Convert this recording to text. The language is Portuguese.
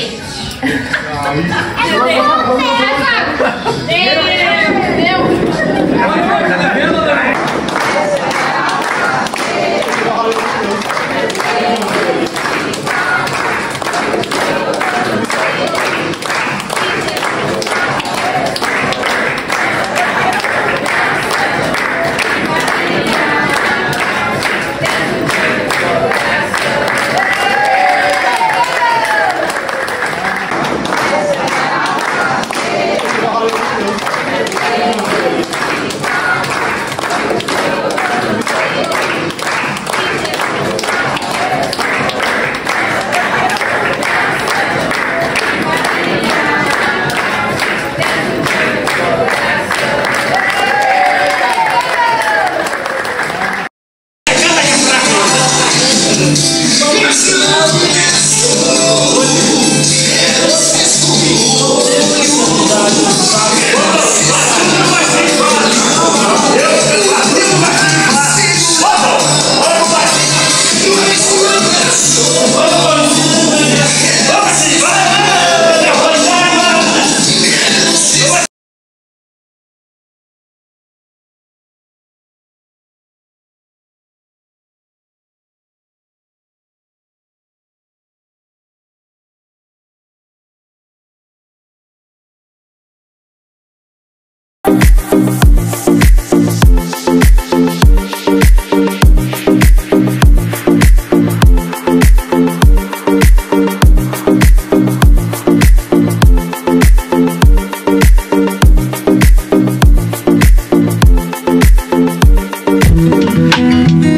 dente. Entendeu? É, sabe? Dente. Mas não é só Você é comigo Música